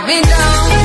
let me down.